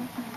Mm-mm.